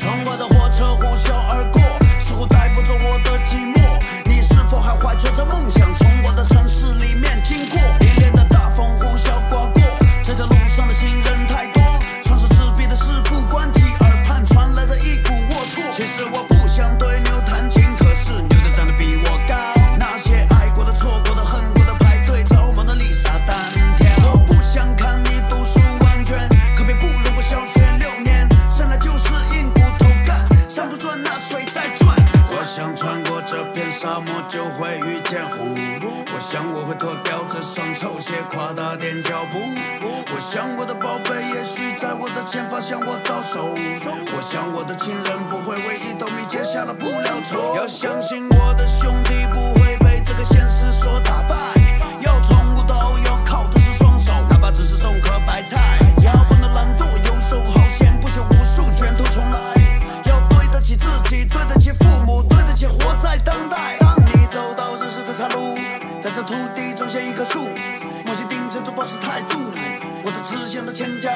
窗外的火车呼啸而过，似乎带不走我的寂寞。你是否还怀揣着梦想，从我的城市里面经过？迎面的大风呼啸刮过，这条路上的行人太多。想穿过这片沙漠就会遇见湖。我想我会脱掉这双臭鞋，夸大点脚步。我想我的宝贝也许在我的前方向我招手。我想我的亲人不会为一斗米结下了不了仇。要相信我的兄弟不在这土地种下一棵树，梦想顶着这保持态度，我的志向的千家。